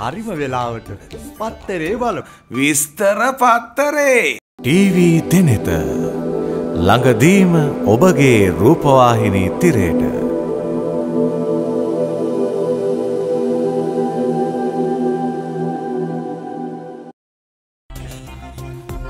හරිම වෙලාවට පත්තරේ බලමු. විස්තර පත්තරේ. ටීවී දෙනෙත. ළඟදීම ඔබගේ රූපවාහිනී තිරයට.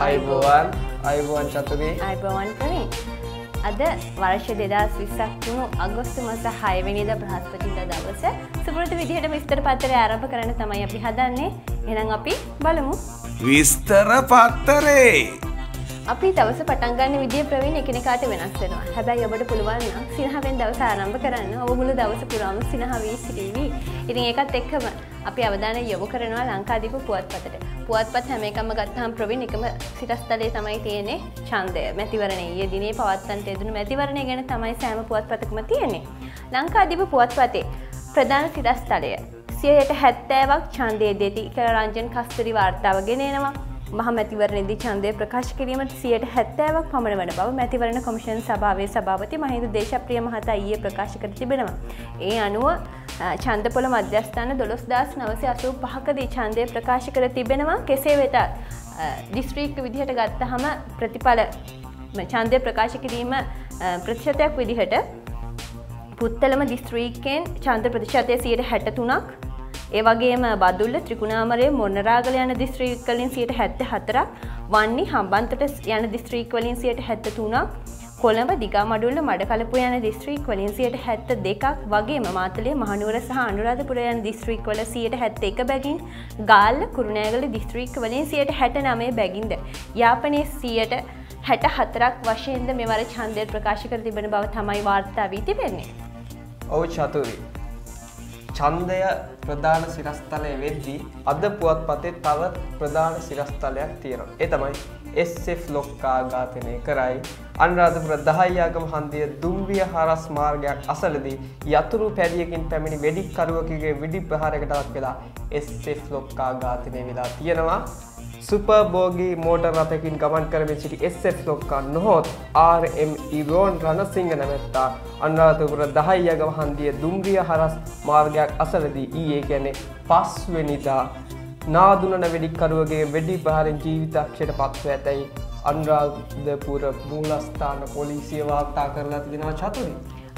අයිබෝවන්. අයිබෝවන් චතුරේ. අයිබවන් ප්‍රවීන් අද වර්ෂ දෙදස් විස්සක් වුණු අගොස්තු මස හයවැනිද බ්‍රහස්පතිට දවස සුපුරතු විදිහට විස්තර පත්තර ආරම්භ කරන තමයි අපි හදන්නේ. එනම් අපි බලමු. විස්තර පත්තරේ අපි දවස පටන්ගන්න විදිිය ප්‍රවීණ එකනකාට වෙනස් වෙනවා. හැබැයි ඔබට පුළුවන් සිනහවෙන් දවස ආරම්භ කරන්න. ඔබ මුළු දවස පුරාම සිනහවී සිටීවී. ඉතින් ඒකත් එක්කම අපි අවධාන යොමු කරනවා ලංකාදීප පුවත්පතට. පුවත්පත් හැම එකම ගත්හම් ප්‍රවින් එකම සිටස්තලේ තමයි තියෙන්නේ චන්දය මැතිවරණ ඒ දිනේ පවත්තන්ට එදුණු මැතිවරණය ගැන තමයි සෑම පුවත්පතකම තියෙන්නේ. ලංකාදීප පුවත්පතේ ප්‍රධාන සිටස්තලය. සියයට හැත්තෑවක් චන්දය දෙති කර රංජන් කස්තරි වාර්තාව ගෙනෙනවා මහ මැතිවරණදි චන්දය ප්‍රකාශ කිරීමට සියට හැත්තෑවක් පමණ වන බව මැතිවරණ කොමිෂන් සභාවේ සභාපති මහින්ද දේශප්‍රිය මහතා ඊයේ ප්‍රකාශ කර තිබෙනවා. ඒ අනුව චන්දපොල මධ්‍යස්ථාන දොළොස් දස් නවසය අසූ පහකදී චන්දය ප්‍රකාශ කර තිබෙනවා කෙසේ වෙතත් දිස්ත්‍රීක් විදිහට ගත්ත හම ප්‍රතිඵල චන්දය ප්‍රකාශ කිරීම ප්‍රතිශතයක් විදිහට පුත්තලම දිස්ත්‍රීකෙන් චන්ද ප්‍රතිශතය සියට හැට තුනක් ඒවගේම බදුල්ල ත්‍රිකුණාමරය මොන්නරාගල යන දිස්ත්‍රීකලින් සියට හැත්ත හතරක් වන්නේ හම්බන්තට යන දිස්ත්‍රීක්වලින් සියට හැත්ත තුනක් කොළඹ දිගමඩුල්ල මඩකලපු යන දිස්ත්‍රීක් වලින් සියට හැත්ත දෙකක් වගේ මාතලේ මහනුවර සහ අනුරාධපුර යන දිස්ත්‍රීක් වල සියට හැත්ත එක බැගින් ගාල්ල කුරුණෑගල දිස්ත්‍රීක් වලින් සියට හැට නමේ බැගින්ද. යාපනය සියට හැට හතරක් වශයෙන්ද මෙවර චන්දය ප්‍රකාශ කර තිබෙන බව තමයි වාර්තා වී තිබෙන්නේ. ඔවු චතුරී. ඡන්දය ප්‍රධාන සිරස්තලය වෙද්දී අද පුවත්පතේ තව ප්‍රධාන සිරස්තලයක් තියෙනවා. ඒ තමයි SF ලොක්කා ඝාතනය කරයි අනුරාධපුර දහයියාගම හන්දිය දුම්රිය හරස් මාර්ගයක් අසලදී යතුරු පැදියකින් පැමිණි වෙඩික්කරුවකගේ විඩි ප්‍රහාරයකට ලක් වෙලා SF ලොක්කා ඝාතනය වෙලා තියෙනවා. සුපබෝගී මෝට රතකින් ගමන් කරමින් සිටි SF ලොක්කා නොහොත් RM ඉරෝන් රණසිංහ නැමැත්තා අන්රාධපුර දහයියගම හන්දිය දුම්රිය හරස් මාර්ගයක් අසලදී ඊයේ ගැනේ පස්වෙනිදා නාදුනන වෙඩික්කරුවගේ වෙඩි පහරෙන් ජීවිතක්ෂයට පත්ව ඇතැයි අන්රාධපුර මූලස්ථාන පොලිසිය වාර්තා කරලා තිෙනවා චතුරි.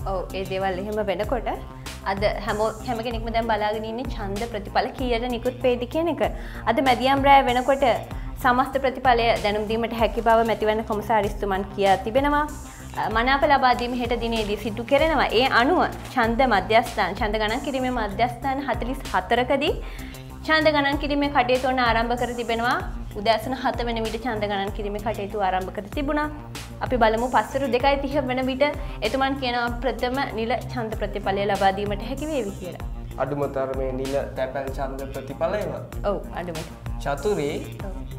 ඔව ඒ දේවල් එහෙම වෙනකොට අද හැමෝ හැම කෙනෙක්ම දැන් බලාගෙනන්නේ චන්ද ප්‍රතිඵල කියට නිකුත් පේදි කියන එක. අද මැදියම් රෑ වෙනකොට සමස්ත ප්‍රතිඵලය දැනුම්දීමට හැකි බව මැතිවන්න කොමසාරිස්තුමන් කියා තිබෙනවා. මනාප ලබාදීම හෙට දිනේදී සිටු කෙරෙනවා ඒ අනුව චන්ද මධ්‍යස්ථාන චන්ද ගණන් කිරීම මධ්‍යස්ථාන හතලිස් හතරකදී චන්ද ගණන් කිරීමේ කටයුතුවන ආරම්භ කර තිබෙනවා උදෑසන හත වෙන විට චන්ද ගණන් කිරීම කටයුතු ආරම්භ කර තිබුණා අපි බලමු පස්සරු දෙකයි තිහ වන විට එතුමන් කියනවා ප්‍රථම නිල චන්ද ප්‍රතිඵලය ලබාදීමට හැකිවේවි කියලා. අඩුමතරමේ නිල තැපැල් චන්ද ප්‍රතිඵලයම ඔවු අඩුමට. චතුරේ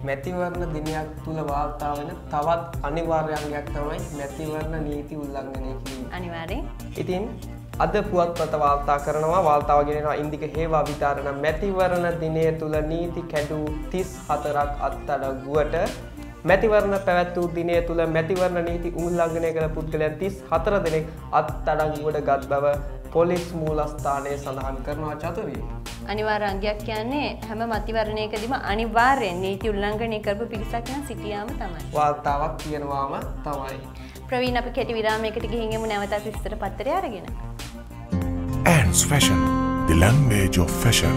මැතිවරණ දිනයක් තුළ වාර්තා වෙන තවත් අනිවාර්යංගයක් තමයි මැතිවරණ නීති උල්ලංඝනය කිරීම. අනිවාර්යෙන්. ඉතින් අද පුවත්පත වාර්තා කරනවා වාර්තාවගෙනවා ඉන්දික හේවා විතාරණ මැතිවරණ දිනය තුළ නීති කැඩූ තිස් හතරක් අත්තඩගුවට මැතිවරණ පැවැත් වූ දිනය තුළ මැතිවරණ නීති උල්ලංඝනය කළ පුද්ගලයන් තිස් හතර දෙනෙක් අත්තඩංගුවට ගත් බව පොලිස් මූලස්ථානය සඳහන් කරනවා චතුරිය. අනිවාරංගයක් කියන්නේ හැම මතිවරණයකදීම අනිවාර්යෙන් නීති උල්ලංඝනය කරපු පිරිසක්න සිටියාම තමයි. වාර්තාවක් කියනවාම තමයි. ප්‍රවීණ අප කෙටි විරාමයකට ගිහිගෙමු නැවතත් විස්තර පත්තර අරගෙන. Ants Fashion, the language of fashion.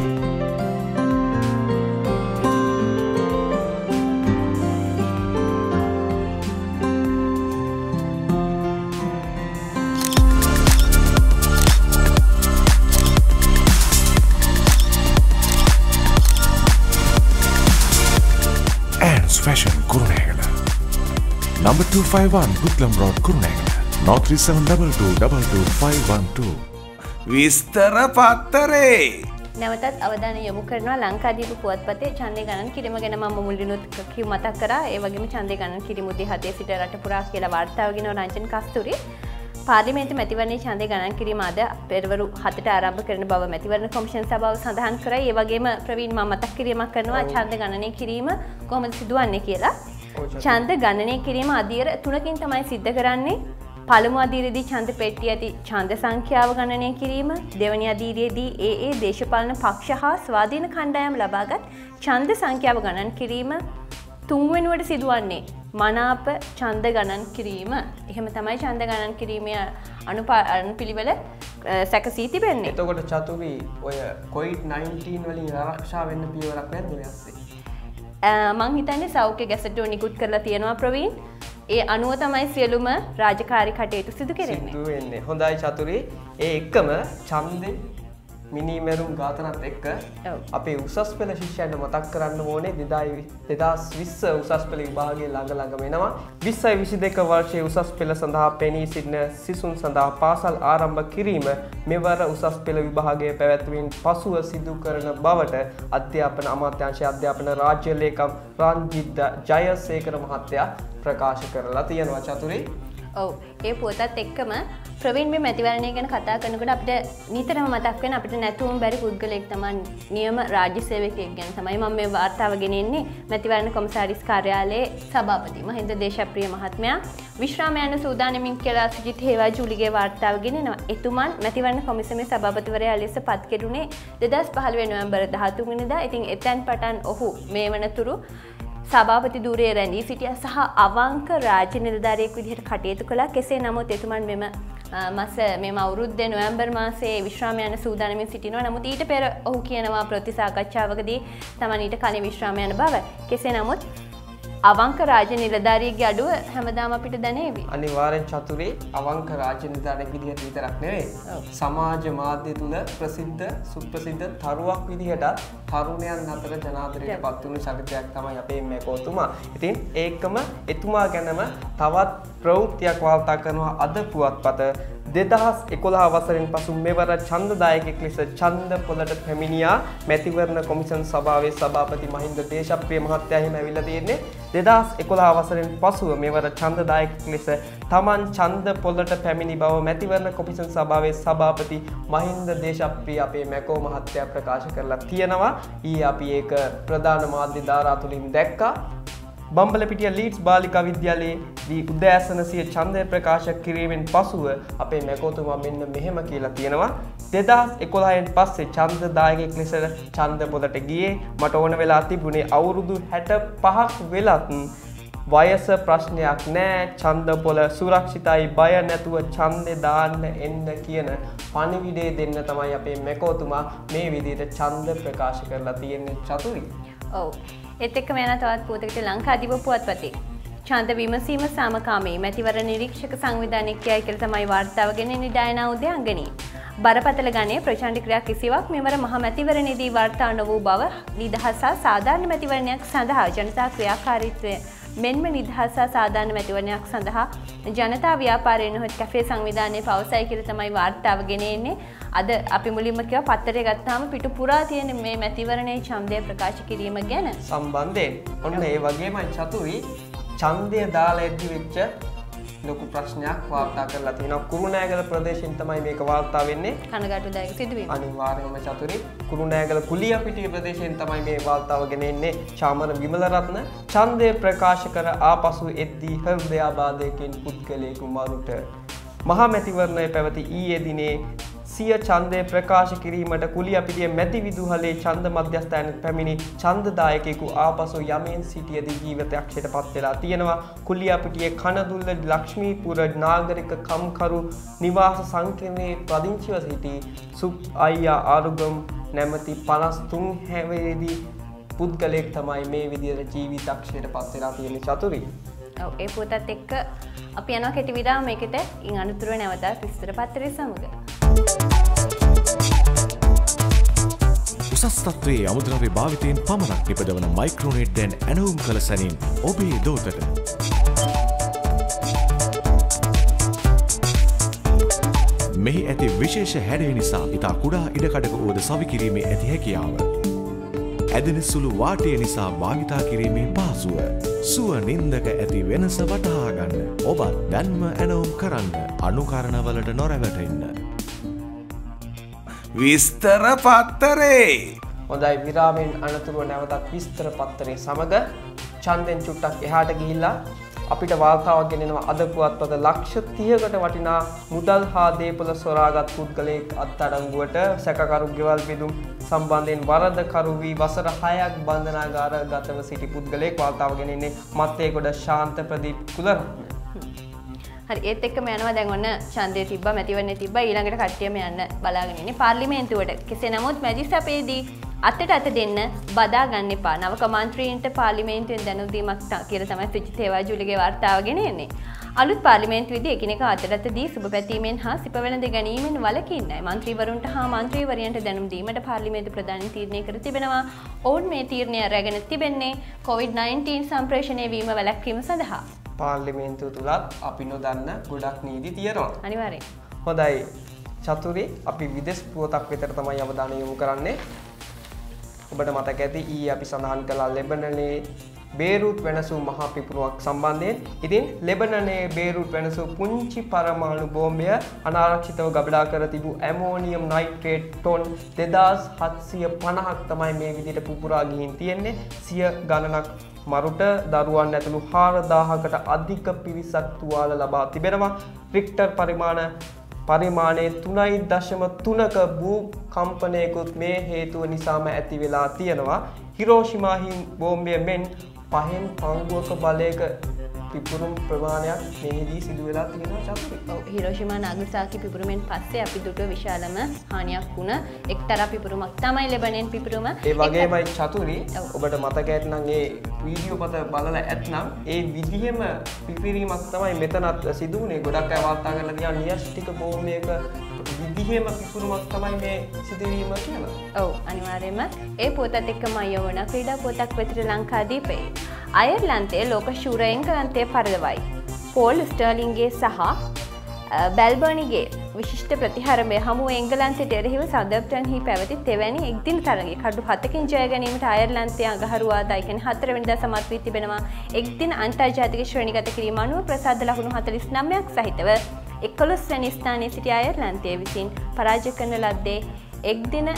Ants Fashion Kurunegala. Number 251 Putlam Road Kurunegala. North 3722222512. විස්තර පත්තරේ. නැවතත් අවධාන යොමු කරනවා ලංකාදීප පුවත්පතේ චන්දය ගණන් කිරීම ගැන ම මුල්ලිනුත් කිව මතක් කර. ඒවගේම චන්දය ගණන් කිරිමුද හතේ සිට රට පුරා කියලා වාර්තාවගෙන රංචන් කස්තුරි. පාලිමේන්තු මැතිවරණය චන්දය ගණන් කිරීම අද පෙරවරු හතට ආරම්භ කරන බව මැතිවරණ කොමිෂන් සභාව සඳහන් කර ඒවගේම ප්‍රවීන් ම මතක් කිරීමක් කරනවා චන්ද ගණනය කිරීම කොමද සිදුවන්නේ කියලා. චන්ද ගණනය කිරීම අධීර තුනකින් තමයි සිද්ධ කරන්නේ පළමු අදීරේදී ඡන්ද පෙට්ටිය ඇති ඡන්ද සංඛ්‍යාව ගණනය කිරීම දෙවැනි අදීරයේදී ඒ ඒ දේශපාලන පක්ෂ හා ස්වාධීන කණ්ඩායම් ලබාගත් ඡන්ද සංඛ්‍යාව ගණන් කිරීම තුන්වෙනුවට සිදුවන්නේ මනාප ඡන්ද ගණන් කිරීම. එහෙම තමයි ඡන්ද ගණන් කිරීමේ අනුපා අනු පිළිවෙල සැකසී තිබෙන්නේ. එතකොට චතුරි ඔය කොයිට් 19 වලින් ආරක්ෂා වෙන්න පියවරක් නැද්ද ඔය අස්සේ මං හිතන්නේ සෞඛ්‍ය ගැසටෝ නිකුත් කරලා තියෙනවා ප්‍රවීන් ඒ අනුව තමයි සියලුම රාජකාරි කටයුතු සිදු කෙරෙන්නේ. සිදු වෙන්නේ. හොඳයි චතුරි. ඒ එක්කම ඡන්දේ මිනිමැරුම් ඝාතනත් එක්ක. අපේ උසස් පෙළ ශිෂ්‍යයන්ට මතක් කරන්න ඕනේ දෙදායි දෙදස් විස්ස උසස් පෙළ විභාගේ ළඟ ළඟ වෙනවා විස්සයි විසි දෙක වර්ෂය උසස් පෙළ සඳහා පෙනී සිටින සිසුන් සඳහා පාසල් ආරම්භ කිරීම මෙවර උසස් පෙළ විභාගය පැවැත්වීම පසුව සිදු කරන බවට අධ්‍යාපන අමාත්‍යංශය අධ්‍යාපන රාජ්‍ය ලේකම් රංජිද්ද ජයසේකර මහත්තයා ප්‍රකාශ කරලා තියෙනවා චතුරේ ඔව් ඒ පුවතත් එක්කම ප්‍රවීන් මේ මැතිවරණය ගැන කතා කරනකොට අපිට නිතරම මතක් වෙන අපිට නැතුවම බැරි පුද්ගලයෙක් තමයි නියම රාජ්‍ය සේවකයෙක් ගැන තමයි මම මේ වාර්තාව ගෙනෙන්නේ මැතිවරණ කොමසාරිස් කාර්යාලයේ සභාපති මහින්ද දේශප්‍රිය මහත්මයා විශ්‍රාම යන සූදානමින් කියලා සුජිත් හේවා ජූලිගේ වාර්තාව ගෙනෙනවා. එතුමන් මැතිවරණ කොමිසමේ සභාපතිවරයා ලෙස පත් කෙරුණේ 2015 නොවැම්බර් 13 වෙනිදා. ඉතින් එතැන් පටන් ඔහු මේ වනතුරු සභාපති දූරයේ රැඳී සිටිය සහ අවංක රාජ්‍ය නිලධාරයෙක් විදිහට කටයුතු කළා. කෙසේ නමුත් එතුමන් මෙම අ, මස මෙම අවුරුද්ද නොවැම්බර් මාසයේ විශ්‍රාම යන සූදානමින් සිටිනවා. නමුත් ඊට පෙර ඔහු කියනවා ප්‍රතිසාකච්ඡාවකදී තමන් ඊට කලින් විශ්‍රාම යන බව. කෙසේ නමුත් අවංක රාජ්‍ය නිලධාරියගේ අඩුව හැමදාම අපිට දැනේවි. අනිවාරෙන් චතුරේ අවංක රාජ්‍ය නිධානයක් විදිහට විතරක් නෙවෙයි. සමාජ මාධ්‍ය තුළ ප්‍රසිද්ධ සුප්‍රසිද්ධ තරුවක් විදිහට තරුණයන් අතර ජනාදරයට පත්වුණු චරිතයක් තමයි අපේ මැකෝතුමා ඉතින් ඒකම එතුමා ගැනම තවත් ප්‍රවෘත්තියක් වාර්තා කරනවා අද පුවත්පත දෙදහස් එකොළහා වසරෙන් පසු මෙවර චන්දදායකෙක් ලෙස චන්ද පොලට පැමිණියා මැතිවරණ කොමිසන් සභාවේ සභාපති මහින්ද දේශප්‍රිය මහත්තයාහිම ඇවිල්ලා තියෙන්නේ. දෙදහස් එකොළහා වසරෙන් පසුව මෙවර චන්දදායකෙක් ලෙස තමන් චන්ද පොලට පැමිණි බව මැතිවරණ කොමිසන් සභාවේ සභාපති මහින්ද දේශප්‍රිය අපේ මැකෝ මහත්තයා ප්‍රකාශ කරලා තියෙනවා. ඊ අපි ඒක ප්‍රධාන මාධ්‍ය ධාරා තුළින් දැක්කා. බම්බලපිටිය ලීඩ්ස් බාලිකා විද්‍යාලයේ දී උදෑසන සිය ඡන්දය ප්‍රකාශ කිරීමෙන් පසුව අපේ මැකෝතුමා මෙන්න මෙහෙම කියලා තියෙනවා. දෙදස් එකොලායෙන් පස්සේ ඡන්දදායකෙක් ලෙසට ඡන්ද පොදට ගියේ. මට ඕන වෙලා තිබුණේ අවුරුදු හැට පහක් වෙලත් වයස ප්‍රශ්නයක් නෑ. ඡන්ද පොල සුරක්ෂිතයි බය නැතුව ඡන්දෙ දාන්න එන්න කියන පණිවිඩේ දෙන්න තමයි අපේ මැකෝතුමා මේ විදිහට ඡන්ද ප්‍රකාශ කරලා තියෙන්නේ. චතුරි. ඔව්. එත් එක්ක මෙයන තවත් පුවතකට ලංකාදිව පුවත්පතේ චන්ද විමසීම සාමකාමී. මැතිවර නිරීක්ෂක සංවිධානකයයි කියල තමයි වාර්තාවගෙන නිඩායනා උදයන්ගනී. බරපතල ගනේ ප්‍රචාණ්ඩි ක්‍රියා කිසිවක් මෙවර මහ මැතිවරණයේදී වාර්තා නොවූ බව නිදහසා සාධාරණ මැතිවරණයක් සඳහා ජනතා ක්‍රියාකාරීත්වය මෙන්ම නිදහසා සාධාරණ මැතිවරණයක් සඳහා ජනතා ව්‍යාපාරය නොහොත් කැෆේ සංවිධානය පවසයි කියල තමයි වාර්තාව ගෙනෙන්නේ. අද අපි මුලින්ම කියව පත්තරය ගත්තාම පිටු පුරා තියෙන මේ මැතිවරණයේ ඡන්දය ප්‍රකාශ කිරීම ගැන. සම්බන්ධයෙන් ඔන්න ඒ වගේමයි චතුරි. ඡන්දය දාලා ඇද්දි වෙච්ච ලොකු ප්‍රශ්නයක් වාර්තා කරලා තියෙනවා. කුරුණෑගල ප්‍රදේශයෙන් තමයි මේක වාර්තා වෙන්නේ. කනගාටුදායක සිදුවීම. අනිවාර්යයෙන්ම චතුරි. කුරුණෑගල කුලියපිටිය ප්‍රදේශයෙන් තමයි මේ වාර්තාව ගෙන එන්නේ චාමර විමලරත්න ඡන්දය ප්‍රකාශ කර ආපසු එද්දී හෘදයාබාධයකින් පුද්ගලයෙකු මරුට. මහා මැතිවරණය පැවති ඊයේ දිනේ සිය ඡන්දය ප්‍රකාශ කිරීමට කුලියපිටිය මැති විදුහලේ ඡන්ද මධ්‍යස්ථානයට පැමිණි ඡන්දදායකයෙකු ආපසු යමෙන් සිටියදී ජීවිතයක්ෂයට පත් වෙලා තියෙනවා කුලියපිටියේ කනදුල්ල ලක්ෂ්මීපුර නාගරික කම්කරු නිවාස සංකීර්ණයේ පදිංචිව සිටි සුප් අයියා ආරුගම් නැමැති 53 හැවේදී පුද්ගලයෙක් තමයි මේ විදිහට ජීවිතක්ෂයට පත් වෙලා තියෙන චතුරි. ඔව් ඒ පුවතත් එක්ක අපි යනවා කෙටි විරාම එකකට ඉන් අනතුරුව නැවතත් විස්තර පත්තරය සමග. උසස් තත්වයේ අමුද්‍රව්‍ය භාවිතයෙන් පමණක් නිපදවන මයික්‍රෝනේට්ටෙන් ඇනවුම් කළ සැනින් ඔබේ දෝතට. මෙහි ඇති විශේෂ හැඩය නිසා ඉතා කුඩා ඉඩකඩක වුවද සවිකිරීමේ ඇති හැකියාව. ඇදෙන සුළු වාටය නිසා භාවිතා කිරීමේ පාසුව. සුව නින්දක ඇති වෙනස වටහාගන්න. ඔබත් දැන්ම ඇනවුම් කරන්න අනුකරණවලට නොරැවටෙන්න. විස්තර පත්තරේ හොඳයි විරාමෙන් අනතුරුව නැවතත් විස්තර පත්තරේ සමඟ චන්දෙන් චුට්ටක් එහාට ගිහිල්ලා අපිට වාර්තාවක් ගෙනෙනවා අද පුවත්පත ලක්ෂ 30කට වටිනා මුදල් හා දේපොළ සොරාගත් පුද්ගලයෙක් අත්අඩංගුවට සැකකරු ගෙවල් බෙදුම් සම්බන්ධයෙන් වරදකරු වී වසර 6ක් බන්ධනාගාරගතව සිටි පුද්ගලයෙක් වාර්තාව ගෙනෙන්නේ මත්තේගොඩ ශාන්ත ප්‍රදීප් කුලරත්න. හරි ඒත් එක්කම යනවා දැන් ඔන්න ඡන්දය තිබ්බා මැතිවරණය තිබ්බා ඊළඟට කට්ටියම යන්න බලාගෙන ඉන්නේ පාර්ලිමේන්තුවට. කෙසේ නමුත් මැජිස්ත්‍රාපේදී අතට අත දෙන්න බදා ගන්න එපා. නවක මන්ත්‍රීන්ට පාර්ලිමේන්තුවෙන් දැනුම් දීමක් කියලා තමයි සුජිත් හේවාජුලිගේ වාර්තාව ගෙනෙන්නේ. අලුත් පාර්ලිමේන්තුවේදී එකිනෙක අතට දී සුබ පැතීමෙන් හා සිප වෙළඳ ගැනීමෙන් වළකින්නයි. මන්ත්‍රීවරුන්ට හා මන්ත්‍රීවරයන්ට දැනුම් දීමට පාර්ලිමේන්තු ප්‍රධානී තීරණය කර තිබෙනවා. ඔවුන් මේ තීරණය රැගෙන තිබෙන්නේ COVID-19 සම්ප්‍රේෂණය වීම වැළැක්වීම සඳහා. පාර්ලිමේන්තුව තුළත් අපි නොදන්න ගොඩක් නීති තියෙනවා. අනිවාර්යෙන්. හොඳයි චතුරේ අපි විදෙස් පුවතක් විතර තමයි අවධානය යොමු කරන්නේ. ඔබට මතක ඇති ඊ අපි සඳහන් කළා ලෙබනනේ බේරුත් වෙනසූ මහා පිපුරුවක් සම්බන්ධයෙන් ඉතින් ලෙබනනේ බේරුත් වෙනසූ පුංචි පරමාණු බෝම්බය අනාරක්ෂිතව ගබඩා කර තිබූ ඇමෝනියම් නයිට්‍රේට් ටොන් දෙදස් හත්සිය පණහක් තමයි මේ විදිට පුපුරා ගිහින් තියෙන්නේ සිය ගණනක් මරුට දරුවන් ඇතුළු හාරදාහකට අධික පිරිසක් තුවාල ලබා තිබෙනවා. රික්ටර් පරිමාණ පරිමාණය තුනයි දශම තුනක භූ කම්පනයකුත් මේ හේතුව නිසාම ඇති වෙලා තියෙනවා. හිරෝෂිමාහින් බෝම්බය මෙන් පහෙන් පංගුවක බලයක පිපුරුම් ප්‍රමාණයක් මෙහිදී සිදුවෙලා තියෙන චතුරි හිරෝෂිමා නගසාකි පිපුරුමෙන් පස්සේ අපි දුට විශාලම හානියක් වුණ එක්තර පිපුරුමක් තමයි ලෙබනෙන් පිපුරුම. ඒ වගේමයි චතුරි ඔබට මතක ඇත්නම් ඒ වීඩියෝ පත බලල ඇත්නම් ඒ විදිහෙම පිපිරීමක් තමයි මෙතනත් සිදුවනේ ගොඩක් ඇවාර්තා කරල දිය නිියෂ්ටික බෝමයක විදිහෙම පිපුරුමක් තමයි මේ සිදුවීම කියලා. ඔවු අනිවාර්යම ඒ පොතත් එක්කම අයවන ක්‍රීඩා පොතක් වෙතර ලංකාදීපේ අයර්ලන්තේ ලෝක ශූර එංගලන්තය පරදවයි. පෝල් ස්ටර්ලින්ගේ සහ බැල්බර්නිගේ විශිෂ්ට ප්‍රතිහරමය හමු එංගලන්තට එරහිව සදප්ටන්හි පැවති තෙවැනි එක්දින තරගේ කඩු හතකින් ජයගැනීමට අයර්ලන්තය අගහරුවා දයිකන හතරවනිද සමත්වී තිබෙනවා එක්දින අන්තර්ජාතික ශ්‍රණිගත කිරීම අනුව ප්‍රසාද ලකුණු හතලිස් නම්යක් සහිතව එක්කොලොස් වැනිස්ථානය සිටි අයර්ලන්තය විසින් පරාජ කරන ලද්දේ එක් දින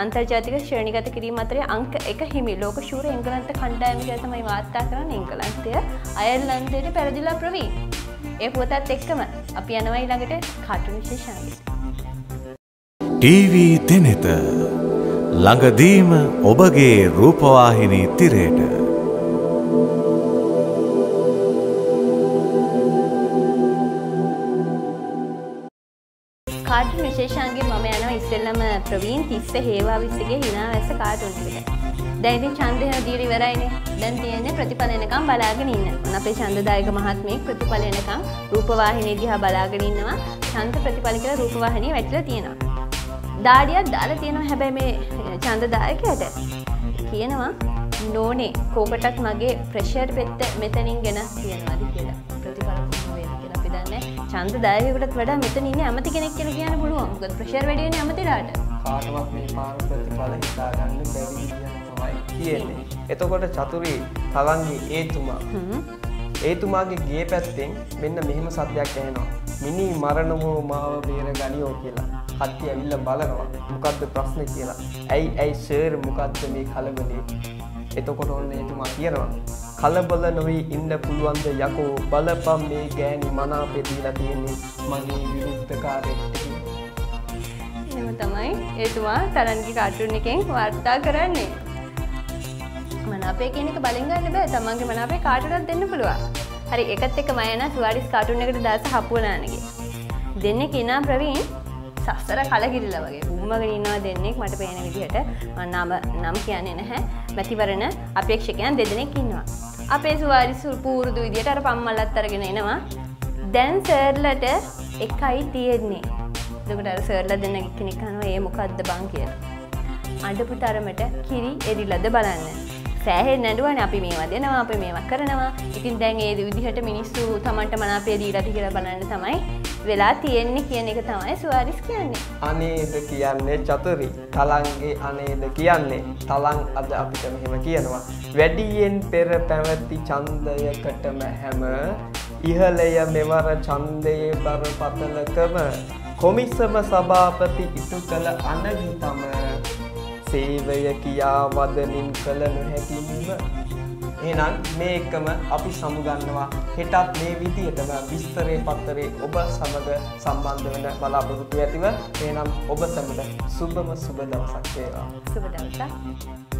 අන්තර්ජාතික ශ්‍රණිගත කිරීම අතරේ අංක එක හිමි ලෝක ශූර එංගලන්ත කණ්ඩායම කියලා තමයි වාර්තා කරන එංගලන්තය අයර්ලන්තයට පැරදිලා ප්‍රවී. ඒ පුවතත් එක්කම අපි යනවා ඊළඟට කාටුන් විශේෂාංගය. TV දෙනෙත ළඟදීම ඔබගේ රූපවාහිනී තිරයට කාටුන් විශේෂන්ගේ ප්‍රවීන් තිස්ස හේවා විස්සගේ හිනා වැස්ස කාටුන්ට. දැයිති චන්දය දීරි වරයිනේ දැන් තියන්නේ ප්‍රතිඵල එනකම් බලාගෙන ඉන්න. අපේ චන්දදායක මහත්මයෙක් ප්‍රතිඵල එනකම් රූපවාහිනිය දිහා බලාගෙන ඉන්නවා. චන්ද ප්‍රතිඵල කියලා රූපවාහිනිය වැටලා තියෙනවා. දාඩියක් දාලා තියෙනවා හැබැයි මේ චන්දදායකයට කියනවා නෝනේ කෝකටත් මගේ ප්‍රෙෂර් පෙත්ත මෙතනින් ගෙන තියෙනවාද කියලා ප්‍රතිඵල කොහොම වේද කියලා අපි දන්නේ ඡන්ද දායකයකටත් වඩා මෙතන ඉන්නේ ඇමති කෙනෙක් කියලා කියන්න පුළුවන් මොකද ප්‍රෙෂර් වැඩි වෙන්නේ ඇමතිලාට කාටවත් මේ පාර ප්‍රතිඵල හිතාගන්න බැරි තමයි තියෙන්නේ. එතකොට චතුරී තලන්ගේ ඒතුමා ඒතුමාගේ ගේ පැත්තෙන් මෙන්න මෙහෙම සත්‍යයක් ඇහෙනවා. මිනි මරණමෝ මාව බේර ගනියෝ කියලා. කට්ටිය ඇවිල්ල බලනවා. මොකක්ද ප්‍රශ්න? කියලා. ඇයි ඇයි සර් මොකක්ද මේ කලබලේ? එතකොට ඔන්න එතුමා කියනවා. කලබල නොවී ඉන්න පුළුවන්ද යකෝ? බලපම් මේ ගෑනි මනා පෙදීලා තියෙන්නේ. මගේ විරුද්ධකාරයට එම තමයි ඒතුමා තරන්ගි කාටුන් එකෙන් වාර්තා කරන්නේ. මනාපේ කෙනෙක බලිගන්න බෑ. තමන්ගේ මනාපේ කාටටත් දෙන්න පුළුවන්. හරි එකත් එක මයන සුවාඩිස් කාටුන් එකට දස හපුවනානගේ. දෙන්න කෙනා ප්‍රවීන් සස්සර කලකිරිල්ල වගේ. උම්මගෙන ඉන්නවා දෙන්නෙක් මට පේන විදිහට. නම නම් කියන්නේ නැහැ. මැතිවරණ අපේක්ෂකයන් දෙදෙනෙක් ඉන්නවා. අපේ සුවාරිසු පූරුදු විදියට අර පම්මල්ලත් අරගෙන එනවා. දැන් සර්ලට එකයි තියෙන්නේ. දකට අර සර්ල දෙන්න කෙනෙක්නවා ඒ මොකක්ද බං? කියලා. අඩපු තරමට කිරි එරිලද බලන්න. සෑහෙ නැඩුවන අපි මේවා දෙනවා අප මේවා කරනවා. ඉතින් දැන් ඒ විදිහට මිනිස්සු තමන්ට මනාපේ දීලති කියලා බලන්න තමයි වෙලා තියෙන්නේ කියන එක තමයි සුවාරිස් කියන්නේ. අනේද කියන්නේ චතුරි. තලන්ගේ අනේද කියන්නේ? තලං අද අපිට මෙහෙම කියනවා. වැඩියෙන් පෙර පැවැති චන්දයකටම හැම ඉහලය මෙවර චන්දයේ බරපතලකම කොමිසම සභාපති ඉටු කළ අනගිතම සේවය කියා වදනින් කළ නොහැකිවීම. එහෙනම් මේ එකම අපි සමුගන්නවා. හෙටත් මේ විදිහටම විස්තරේ පත්තරේ ඔබ සමග සම්බන්ධ වෙන බලාපොරොත්තු ඇතිව. එහෙනම් ඔබ සැමට සුබම සුබ දවසක් වේවා. සුබ දවසක්.